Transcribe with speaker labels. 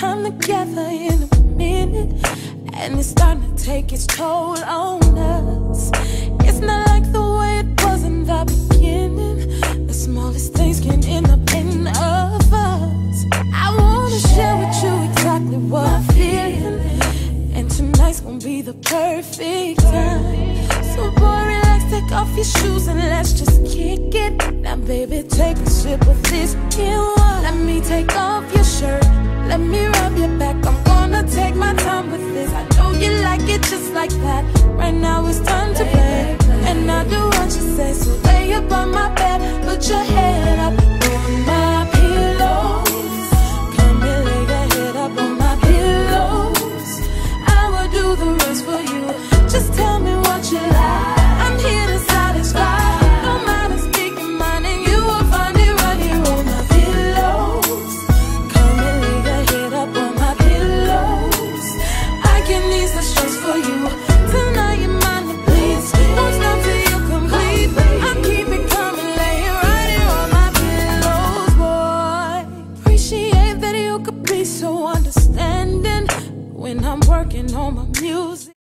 Speaker 1: together in a minute, and it's starting to take its toll on us. It's not like the way it was in the beginning. The smallest things can end up in of us. I wanna share with you exactly what I'm feeling, and tonight's gonna be the perfect time. So boy, relax, take off your shoes and let's just kick it. Now, baby, take a sip of this in. Let me take off your shirt. Let me suceso be so understanding when I'm working on my music.